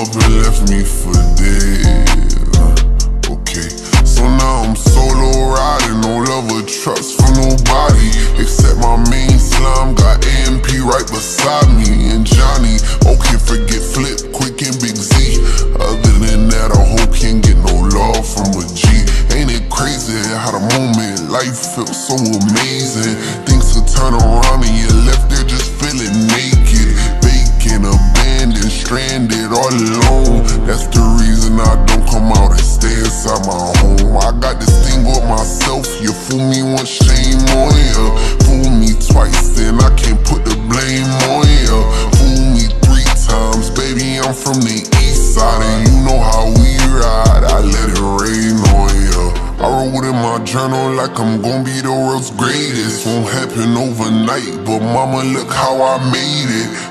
up and left me for dead. Uh, okay, so now I'm solo riding, no love or trust for nobody except my main slime. Got AMP right beside me and Johnny. Okay, forget Flip, Quick and Big Z. Other than that, I hope can't get no love from a G. Ain't it crazy how the moment life feels so amazing? Things could turn around and you're left there just feeling naked, vacant, abandoned, stranded all alone. That's the reason I don't come out and stay inside my home. I got this thing with myself, you fool me once, shame on you. Fool me twice, then I can't put the blame on you. Fool me three times, baby, I'm from the east side, and you know how we ride. I let it rain on you. I wrote in my journal like I'm gonna be the world's greatest. Won't happen overnight, but mama, look how I made it.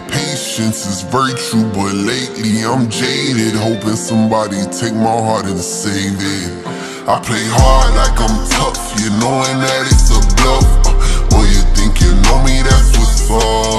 Patience is virtue, but lately I'm jaded. Hoping somebody take my heart and save it. I play hard like I'm tough, you knowing that it's a bluff. Uh, boy, you think you know me, that's what's up.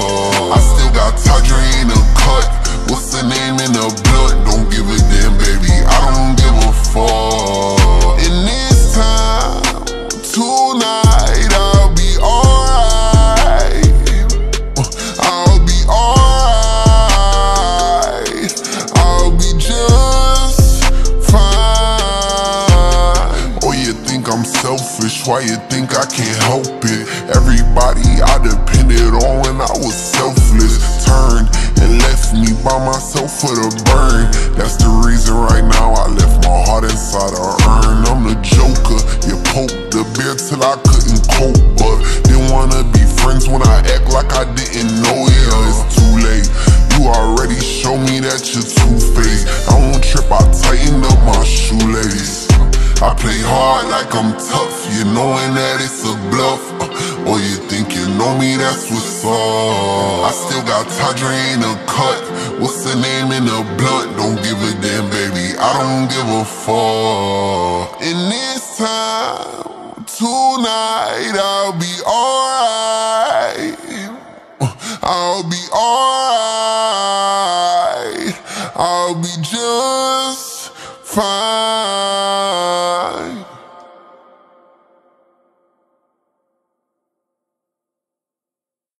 Selfish? Why you think I can't help it? Everybody I depended on when I was selfless turned and left me by myself for the burn. That's the reason right now I left my heart inside a urn. I'm the joker. You poked the bear till I couldn't cope, but didn't wanna be friends when I act like I didn't know you. It's play hard like I'm tough, you knowing that it's a bluff. Uh, or you think you know me, that's what's up. I still got Tadra in a cut. What's the name in the blunt? Don't give a damn, baby. I don't give a fuck. In this time, tonight, I'll be alright. I'll be alright. I'll be just fine.